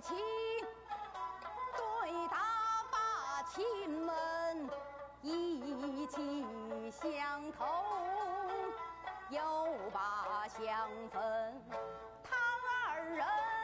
情对打把亲们意气相投，又把相分，他二人。